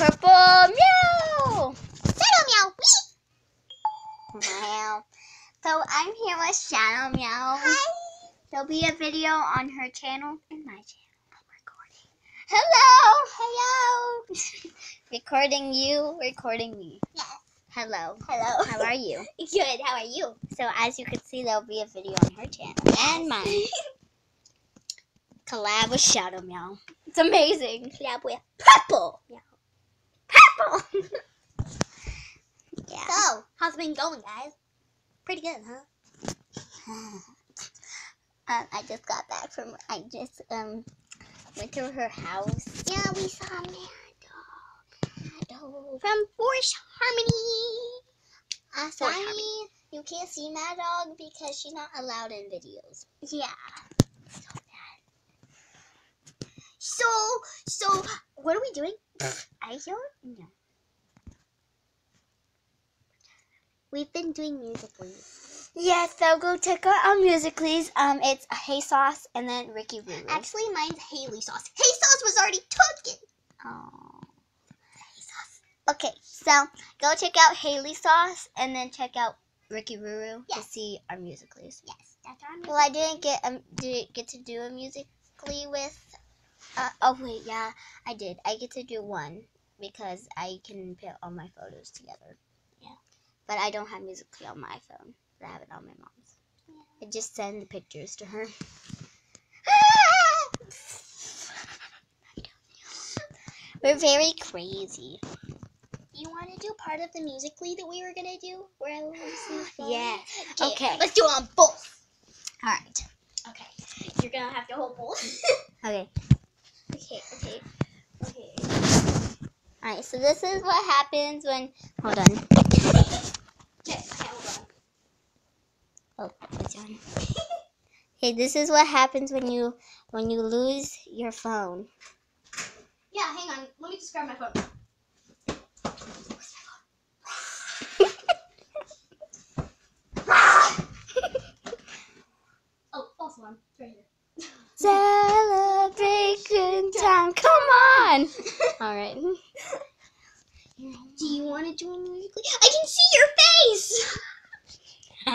purple meow. Shadow Meow. Wee. Wow. So I'm here with Shadow Meow. Hi. There'll be a video on her channel and my channel. I'm recording. Hello. Hello. recording you, recording me. Yes. Hello. Hello. How are you? Good. How are you? So as you can see, there'll be a video on her channel and mine. Collab with Shadow Meow. It's amazing. Collab with Purple. Meow. Purple. yeah. So, how's it been going, guys? Pretty good, huh? Um, I just got back from. I just um went to her house. Yeah, we saw Mad Dog. Dog. From Force Harmony. Uh, sorry, Harmony. you can't see Mad Dog because she's not allowed in videos. Yeah. So bad. So, so, what are we doing? I don't know. We've been doing musically. Yeah, so go check out our musicallys. Um, it's Hey Sauce and then Ricky Ruru. Actually, mine's Haley Sauce. Haley Sauce was already taken. Oh. Hey Sauce. Okay, so go check out Haley Sauce and then check out Ricky Ruru to see our musicallys. Yes, that's our Well, I didn't get um did get to do a musically with. Uh, oh wait, yeah, I did. I get to do one because I can put all my photos together. Yeah. But I don't have musically on my phone. I have it on my mom's. I just send the pictures to her. We're very crazy. You want to do part of the musically that we were gonna do, where I was sing? Yes. Okay. Okay. Let's do it on both. All right. Okay. You're gonna have to hold both. Okay. okay. Okay. Okay. All right. So this is what happens when. Hold on. Okay. Okay. Hold. Oh, it's on. Okay, this is what happens when you when you lose your phone. Yeah. Hang on. Let me just grab my phone. Oh, false alarm. It's right here. Celebration time! Come on! All right. Do you want to join musically? I can see your face.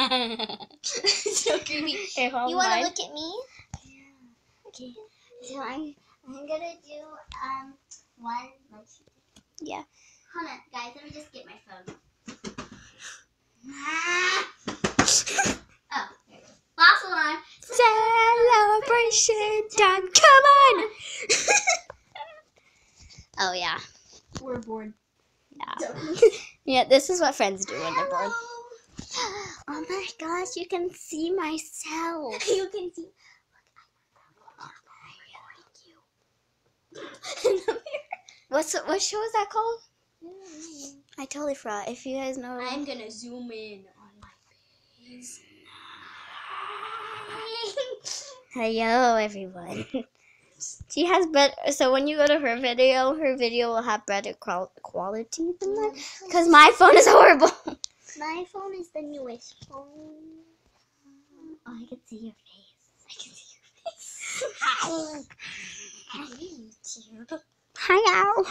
so creepy. You want to look at me? Okay. So I'm I'm gonna do um one. Yeah. Hold on, guys. Let me just get my phone. oh, there it goes. False alarm. Celebration time. Come on. Oh yeah. We're bored. Yeah. Yeah. This is what friends do when they're bored. Oh my gosh! You can see myself. you can see. What's what show is that called? I totally forgot. If you guys know, I'm gonna zoom in on my face. hello everyone. she has better. So when you go to her video, her video will have better qual- quality than mine. Mm-hmm. Cause my phone is horrible. My phone is the newest phone. Oh, I can see your face. I can see your face. Hi. Hi, YouTube. Hi,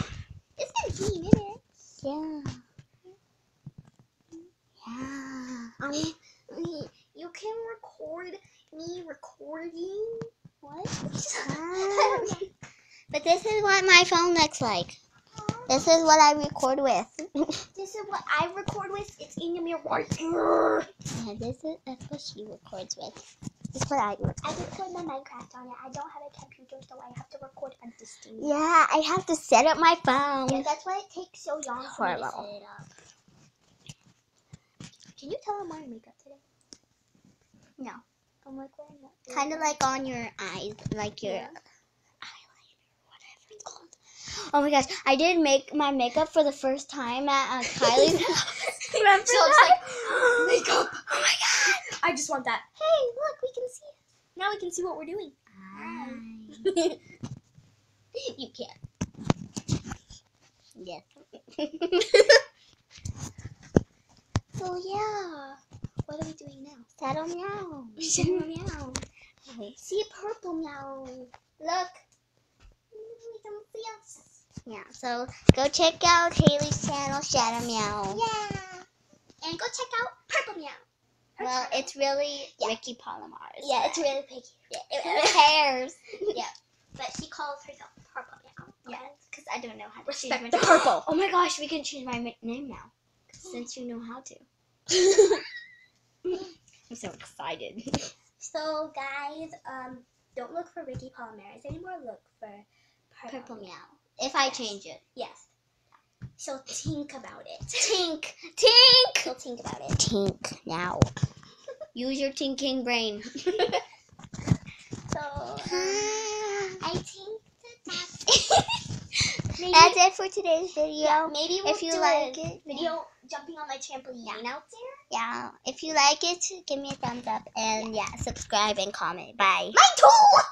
It's been three minutes. Yeah. Yeah. Um, you can record me recording. What? I don't know. But this is what my phone looks like. This is what I record with. This is what I record with. It's in the mirror. Yeah, this is that's what she records with. This is what I record. I record my Minecraft on it. I don't have a computer, so I have to record on this thing. Yeah, I have to set up my phone. Yeah, that's why it takes so long for me to set it up. Can you tell I'm wearing makeup today? No. I'm like wearing? Kind of like on your eyes, like your Yeah. eyeliner, whatever it's called. Oh my gosh, I did make my makeup for the first time at uh, Kylie's house. Remember So it's that? like makeup. oh my god. I just want that. Hey, look, we can see. Now we can see what we're doing. you can't. yes. So yeah, what are we doing now? Saddle meow. Shadow meow. Okay. See purple meow. Look. We don't see us. Yeah, so go check out Haley's channel, Shadow Meow. Yeah. And go check out Purple Meow. Her Well, channel. it's really Yeah. Ricky Palomares. yeah, it's really picky. Yeah, Who it, cares? but she calls herself Purple Meow. Yeah, because I don't know how to Respect change the my purple. Oh my gosh, we can change my name now. Since you know how to. I'm so excited. so guys, um, don't look for Ricky Palomares anymore. Look for Purple, Purple Meow. If I Yes. change it. Yes. So think about it. Tink! Tink! So think about it. Tink now. Use your thinking brain. So um, I think that that's maybe, That's it for today's video. yeah, maybe we'll if you do like a it, video jumping on my trampoline Yeah. out there. Yeah. If you like it, give me a thumbs up and yeah, subscribe and comment. Bye. Mine too.